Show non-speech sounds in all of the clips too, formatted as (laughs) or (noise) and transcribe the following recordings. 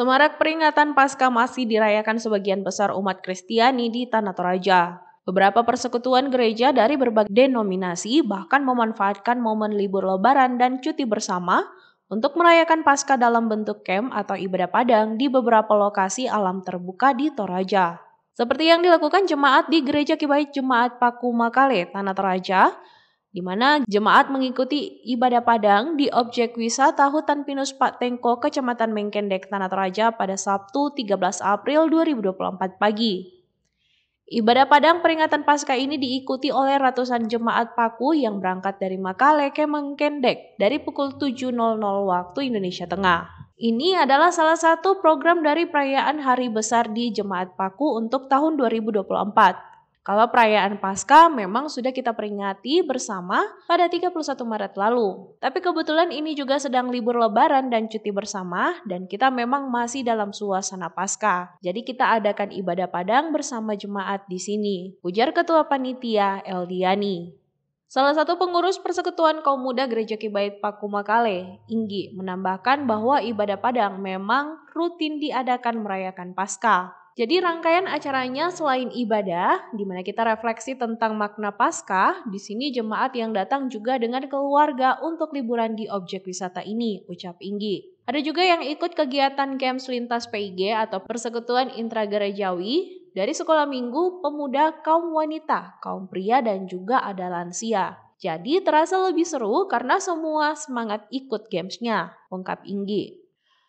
Semarak peringatan Paskah masih dirayakan sebagian besar umat Kristiani di Tanah Toraja. Beberapa persekutuan gereja dari berbagai denominasi bahkan memanfaatkan momen libur lebaran dan cuti bersama untuk merayakan Paskah dalam bentuk camp atau ibadah padang di beberapa lokasi alam terbuka di Toraja. Seperti yang dilakukan jemaat di Gereja Kibait Jemaat Paku Makale, Tanah Toraja, di mana jemaat mengikuti ibadah padang di objek wisata Hutan Pinus Pak Tengko, Kecamatan Mengkendek, Tanah Toraja pada Sabtu 13 April 2024 pagi. Ibadah padang peringatan Paskah ini diikuti oleh ratusan jemaat Paku yang berangkat dari Makale ke Mengkendek dari pukul 7.00 waktu Indonesia Tengah. Ini adalah salah satu program dari perayaan Hari Besar di Jemaat Paku untuk tahun 2024. Kalau perayaan Paskah memang sudah kita peringati bersama pada 31 Maret lalu. Tapi kebetulan ini juga sedang libur lebaran dan cuti bersama dan kita memang masih dalam suasana Paskah. Jadi kita adakan ibadah padang bersama jemaat di sini. Ujar Ketua Panitia Eldiani. Salah satu pengurus Persekutuan Kaum Muda Gereja Kibait Pakumakale, Inggi, menambahkan bahwa ibadah padang memang rutin diadakan merayakan Paskah. Jadi rangkaian acaranya selain ibadah, di mana kita refleksi tentang makna Paskah, di sini jemaat yang datang juga dengan keluarga untuk liburan di objek wisata ini, ucap Inggi. Ada juga yang ikut kegiatan Camps Lintas PIG atau Persekutuan Intragerejawi dari sekolah minggu, pemuda, kaum wanita, kaum pria, dan juga ada lansia. Jadi terasa lebih seru karena semua semangat ikut gamesnya, ungkap Inggi.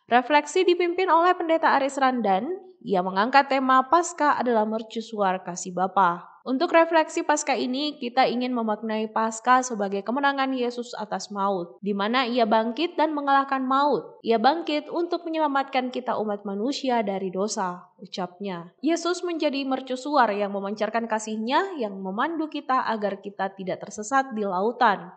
Refleksi dipimpin oleh Pendeta Aris Randan ia mengangkat tema Pasca adalah mercusuar kasih Bapa. Untuk refleksi Pasca ini, kita ingin memaknai Pasca sebagai kemenangan Yesus atas maut, di mana ia bangkit dan mengalahkan maut. Ia bangkit untuk menyelamatkan kita umat manusia dari dosa, ucapnya. Yesus menjadi mercusuar yang memancarkan kasihnya yang memandu kita agar kita tidak tersesat di lautan.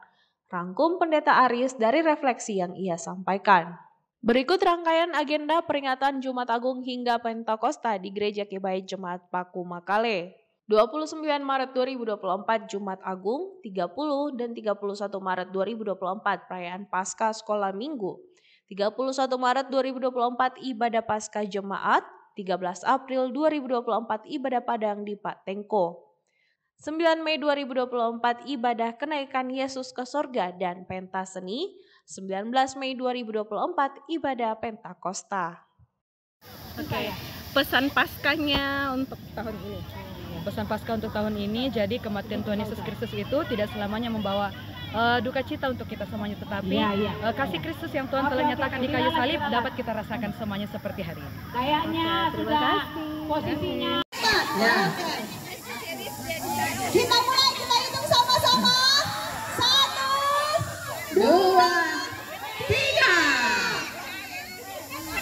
Rangkum pendeta Aris dari refleksi yang ia sampaikan. Berikut rangkaian agenda peringatan Jumat Agung hingga Pentakosta di Gereja Kebait Jemaat Paku Makale. 29 Maret 2024 Jumat Agung, 30 dan 31 Maret 2024 perayaan Paskah Sekolah Minggu. 31 Maret 2024 ibadah Paskah Jemaat, 13 April 2024 ibadah Padang di Pak Tengko. 9 Mei 2024 ibadah kenaikan Yesus ke sorga dan pentas seni, 19 Mei 2024 ibadah Pentakosta. Oke, okay. pesan paskanya untuk tahun ini. Pesan pasca untuk tahun ini, jadi kematian Tuhan Yesus Kristus itu tidak selamanya membawa uh, duka cita untuk kita semuanya, tetapi ya, ya. Uh, kasih Kristus yang Tuhan telah nyatakan di kayu salib dapat kita rasakan semuanya seperti hari ini. Kayaknya sudah kasih. posisinya. Ya. Kita mulai kita hitung sama-sama. Satu, dua,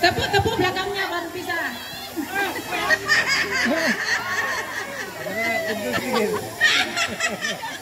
Tepuk-tepuk belakangnya baru bisa. (laughs) (laughs)